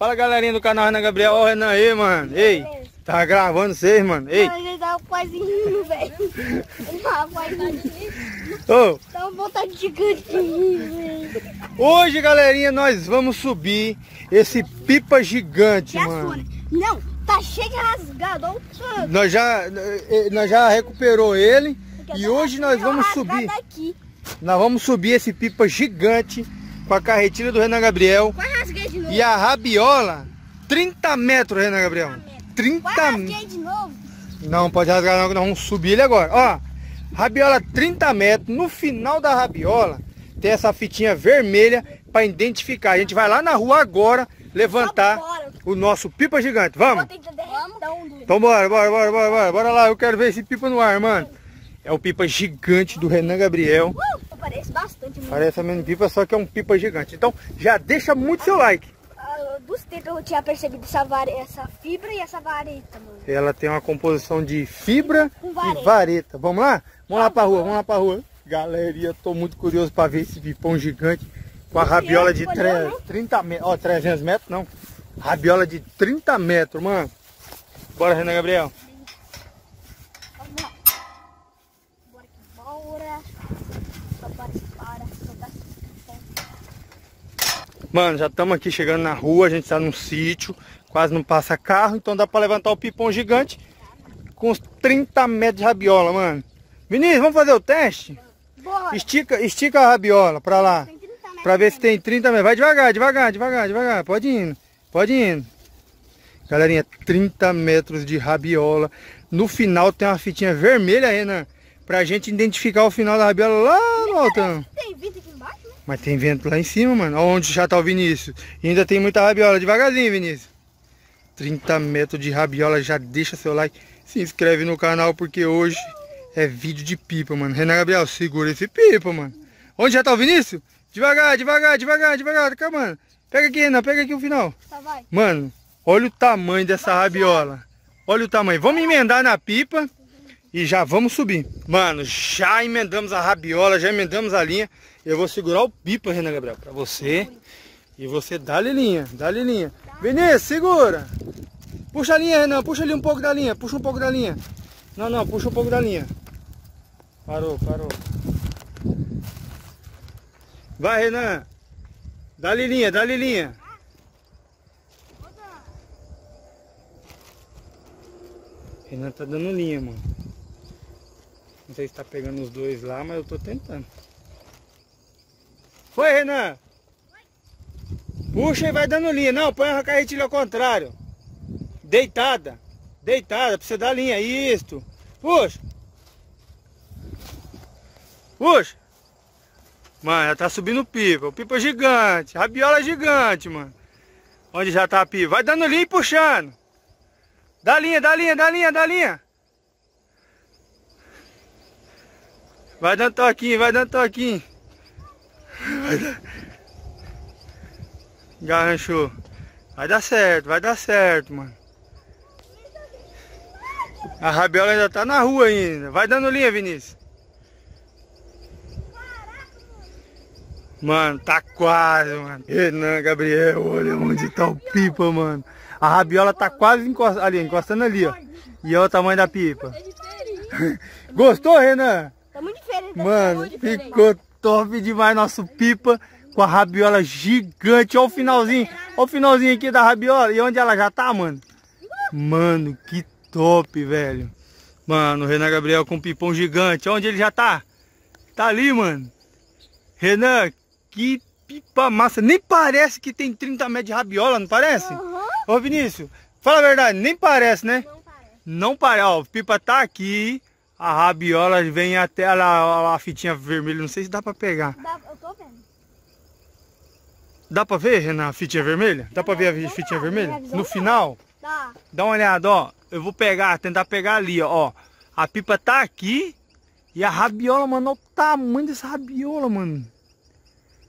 Fala galerinha do canal Renan Gabriel, ó o Renan aí, mano. Ei, tá gravando vocês, mano. Ei. Ele dá quase rindo, velho. Ele tava quase rindo. Dá uma vontade gigante de rir, velho. hoje, galerinha, nós vamos subir esse pipa gigante, Já mano. Sônia. Não, tá cheio de rasgado. Olha o. Nós já, eh, nós já recuperou ele e hoje nós vamos subir. Aqui. Nós vamos subir esse pipa gigante com a carretilha do Renan Gabriel Quase. E a rabiola 30 metros, Renan Gabriel. 30 Quase rasguei de novo. Não, pode rasgar não, que nós vamos subir ele agora. Ó, rabiola 30 metros. No final da rabiola tem essa fitinha vermelha para identificar. A gente vai lá na rua agora levantar o nosso pipa gigante. Vamos? Então bora, bora, bora, bora, bora. Bora lá, eu quero ver esse pipa no ar, mano. É o pipa gigante do Renan Gabriel. Uh, parece bastante. Parece a mesma pipa, só que é um pipa gigante. Então já deixa muito seu like. Dos tempos eu tinha percebido essa, vare... essa fibra e essa vareta, mano. Ela tem uma composição de fibra Com e vareta. vareta. Vamos lá? Vamos lá pra rua, vamos lá pra rua. Galerinha, tô muito curioso pra ver esse pipão gigante com a rabiola de olhou, tre- não? 30 metros. Ó, 300 metros não. Rabiola de 30 metros, mano. Bora, Renan Gabriel. Vamos lá. Bora que bora. Só para, para. Só para. Mano, já estamos aqui chegando na rua, a gente tá num sítio, quase não passa carro, então dá pra levantar o pipão gigante com uns 30 metros de rabiola, mano. Vinícius, vamos fazer o teste? Bora. Estica, estica a rabiola pra lá. Tem 30 metros. Pra ver se tem 30 metros. Vai devagar, devagar, devagar, devagar. Pode ir indo. Pode ir indo. Galerinha, 30 metros de rabiola. No final tem uma fitinha vermelha, Renan. Pra gente identificar o final da rabiola lá no altão. Tem 20 aqui embaixo, né? Mas tem vento lá em cima, mano. Onde já tá o Vinícius. E ainda tem muita rabiola. Devagarzinho, Vinícius. 30 metros de rabiola. Já deixa seu like. Se inscreve no canal porque hoje é vídeo de pipa, mano. Renan Gabriel, segura esse pipa, mano. Onde já tá o Vinícius? Devagar, devagar, devagar, devagar. Calma, mano. Pega aqui, Renan. Pega aqui o final. Tá, vai. Mano, olha o tamanho dessa rabiola. Olha o tamanho. Vamos emendar na pipa e já vamos subir. Mano, já emendamos a rabiola, já emendamos a linha. Eu vou segurar o pipa, Renan Gabriel, pra você. E você dá-lhe linha, dá-lhe linha. Vinícius, segura. Puxa a linha, Renan. Puxa ali um pouco da linha. Puxa um pouco da linha. Não, não, puxa um pouco da linha. Parou, parou. Vai, Renan. Dá-lhe linha, dá-lhe linha. Renan tá dando linha, mano. Não sei se tá pegando os dois lá, mas eu tô tentando. Foi, Renan! Puxa e vai dando linha. Não, põe a carretilha ao contrário. Deitada. Deitada, pra você dar linha. Isto. Puxa. Puxa. Mano, ela tá subindo pipa. O pipa é gigante. Rabiola gigante, mano. Onde já tá a pipa. Vai dando linha e puxando. Dá linha, dá linha, dá linha, dá linha. Vai dando toquinho, vai dando toquinho. Vai dar... Garranchou. Vai dar certo, vai dar certo, mano. A rabiola ainda tá na rua ainda. Vai dando linha, Vinícius. Mano, tá quase, mano. Renan, Gabriel, olha onde tá o pipa, mano. A rabiola tá quase encost... ali, encostando ali, ó. E olha o tamanho da pipa. É. Gostou, Renan? Tá muito diferente. tá Mano, ficou top demais nosso pipa com a rabiola gigante. Olha o finalzinho. Olha o finalzinho aqui da rabiola. E onde ela já tá, mano? Mano, que top, velho. Mano, o Renan Gabriel com um pipão gigante. Onde ele já tá? Tá ali, mano. Renan, que pipa massa. Nem parece que tem 30 metros de rabiola, não parece? Aham. Ô Vinícius, fala a verdade, nem parece, né? Não parece. Não parece, ó, o pipa tá aqui, a rabiola vem até a, a, a fitinha vermelha, não sei se dá pra pegar. Dá- eu tô vendo. Dá pra ver, Renan, a fitinha vermelha? Dá pra ver a fitinha não, vermelha? visão No não. final, Dá. dá uma olhada, ó, eu vou pegar, tentar pegar ali, ó. A pipa tá aqui e a rabiola, mano, olha o tamanho dessa rabiola, mano.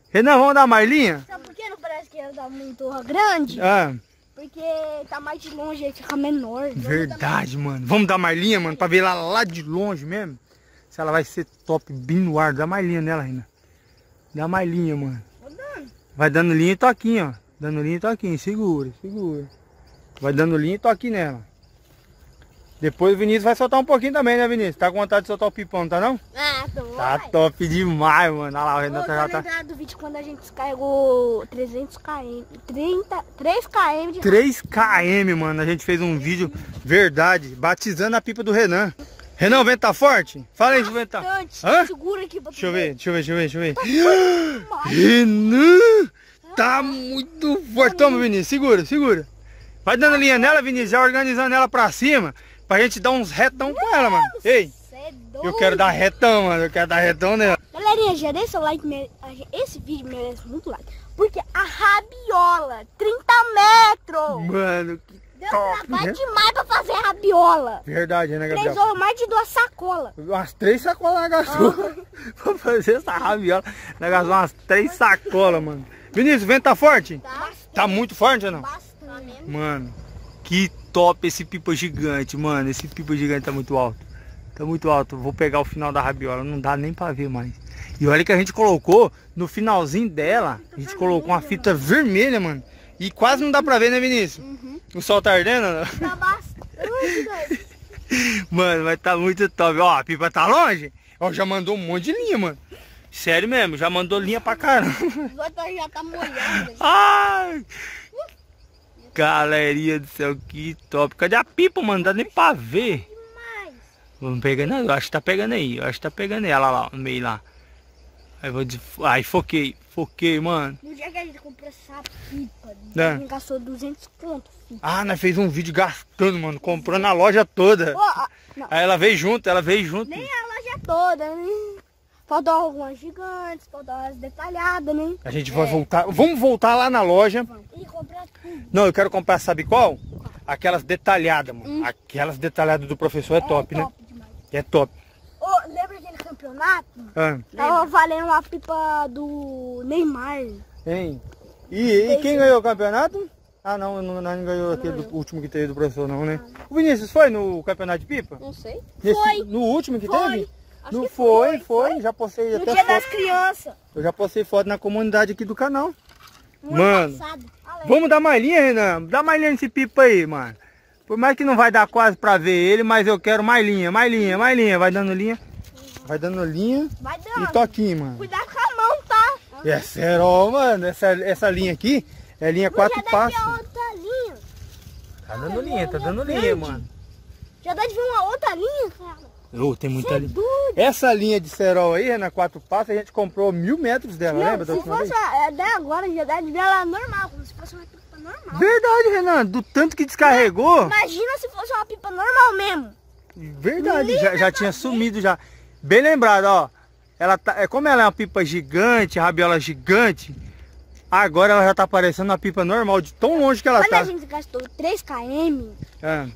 Renan, vamos dar mais linha? Sabe por que não parece que ela tá muito grande? Ah, Porque tá mais de longe aí, fica menor. verdade, mano. Vamos dar mais linha, mano, pra ver lá, lá de longe mesmo. Se ela vai ser top, bem no ar. Dá mais linha nela, Renan. Dá mais linha, mano. Vai dando linha e toquinho, ó. Dando linha e toquinho, segura, segura. Vai dando linha e toque nela. Depois o Vinícius vai soltar um pouquinho também, né, Vinícius? Tá com vontade de soltar o pipão, tá não? Ah, tô. Tá vai. top demais, mano. Olha lá, o Renan tô já tá... lembrado do vídeo quando a gente descarregou 300 km, 30, 3 km de 3 km, mano. A gente fez um vídeo, verdade, batizando a pipa do Renan. Renan, o vento tá forte? Fala aí o vento tá... Hã? Segura aqui pra Deixa eu ver, deixa eu ver, deixa eu ver, deixa eu ver. Renan! Tá muito forte. Toma, Vinícius, segura, segura. Vai dando linha nela, Vinícius, já organizando ela pra cima, pra gente dar uns retão com ela, mano. Ei, é eu quero dar retão, mano. Eu quero dar retão nela. Galerinha, já deixa o like. mere- Esse vídeo merece muito like. Porque a rabiola, 30 metros. Mano, que Deu top, né? demais pra fazer rabiola. Verdade, né, Gabriel? horas, mais de duas sacolas. Umas três sacolas na gastou. pra fazer essa rabiola. Nós gastou umas três sacolas, mano. Vinícius, o vento tá forte? Tá? Tá muito forte ou não? Bastante. Mano, que top esse pipa gigante, mano. Esse pipa gigante tá muito alto. Tá muito alto. Vou pegar o final da rabiola, não dá nem pra ver mais. E olha que a gente colocou no finalzinho dela, a gente colocou uma fita vermelha, mano. E quase não dá pra ver, né, Vinícius? O sol tá ardendo? né? Tá bastante. Mano, vai tá muito top. Ó, a pipa tá longe. Ó, já mandou um monte de linha, mano. Sério mesmo, já mandou linha pra caramba. Outros já tá molhando. Ai! Galerinha do céu, que top. Cadê a pipa, mano? Não dá nem pra ver. Vamos pegando, eu acho que tá pegando aí. Eu acho que tá pegando ela lá, no meio lá. Aí vou de... Ai, foquei, foquei, mano. No dia que a gente comprou essa pipa, É. a gente gastou 200 conto, filho. Ah, nós fez um vídeo gastando, mano. Comprando a loja toda. Não, Aí ela veio junto, ela veio junto. nem a loja toda, né? Faltou algumas gigantes, faltou as detalhadas, né? A gente vai voltar. Vamos voltar lá na loja. E comprar tudo. Não, eu quero comprar, sabe qual? Aquelas detalhadas, mano. Aquelas detalhadas do professor é top, né? top demais. É top. Ô, lembra aquele campeonato? Ah, Tava valendo uma pipa do Neymar. hein? E, e quem ganhou o campeonato? Ah, não, não, não ganhou aquele do último que teve do professor, não, né? O Vinícius foi no campeonato de pipa? Não sei. Nesse- Foi. No último que Foi. teve? Acho não foi, foi, foi, Já postei No até dia das foto. crianças. Eu já postei foto na comunidade aqui do canal. No Mano. Vamos dar mais linha, Renan? Dá mais linha nesse pipa aí, mano. Por mais que não vai dar quase pra ver ele, mas eu quero mais linha, mais linha, mais linha. Vai dando linha. Vai dando linha Vai e dando. toquinho, mano. Cuidado com a mão, tá? E é sério, ó, mano. Essa, essa linha aqui é linha quatro passos. outra linha. Tá dando linha, tá dando linha, mano. Já deve ver uma outra linha, cara. Ô, tem muita é linha. Essa linha de cerol aí, na quatro passos, a gente comprou mil metros dela, Não, lembra se fosse até agora, já deve ver ela normal, como se fosse uma pipa normal. Verdade, Renan. Do tanto que descarregou. Imagina se fosse uma pipa normal mesmo. Verdade, já, já tinha sumido já. Bem lembrado, ó. Ela tá, é como ela é uma pipa gigante, rabiola gigante. Agora ela já tá parecendo uma pipa normal, de tão longe que ela Quando tá. a gente gastou 3 km, É.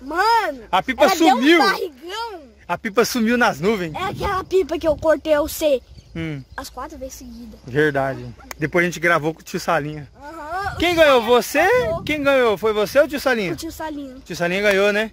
mano, A pipa sumiu. um barrigão. A pipa sumiu nas nuvens. É aquela pipa que eu cortei o C Hum, as quatro vezes seguidas. verdade. Depois a gente gravou com o tio Salinha. Aham. Quem ganhou? Você? Quem ganhou? Foi você ou o tio Salinha? O tio Salinho. O tio Salinha ganhou, né?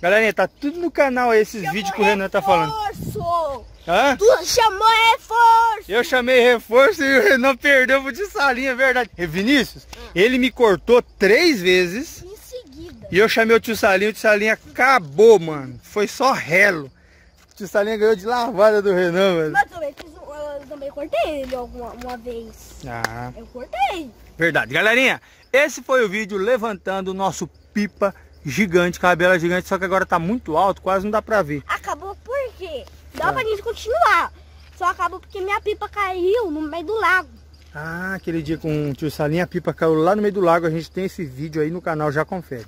Galerinha, tá tudo no canal aí, esses vídeos que o Renan tá falando. Reforço! Hã? Tu chamou reforço! Eu chamei reforço e o Renan perdeu pro tio Salinha, é verdade. E Vinícius, ele me cortou três vezes Em seguida. e eu chamei o tio Salinha, o tio Salinha acabou, mano. Foi só relo. Tio Salinha ganhou de lavada do Renan, velho. Mas também, eu também cortei ele alguma uma vez. Ah, Eu cortei. verdade. Galerinha, esse foi o vídeo levantando o nosso pipa gigante, cabela gigante, só que agora tá muito alto, quase não dá pra ver. Acabou por quê? Dá Ah. pra gente continuar. Só acabou porque minha pipa caiu no meio do lago. Ah, aquele dia com o tio Salinha, a pipa caiu lá no meio do lago. A gente tem esse vídeo aí no canal, já confere.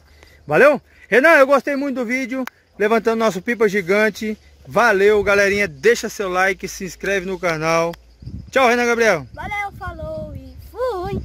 Valeu? Renan, eu gostei muito do vídeo. Levantando nosso pipa gigante. Valeu, galerinha. Deixa seu like, se inscreve no canal. Tchau, Renan Gabriel. Valeu, falou e fui.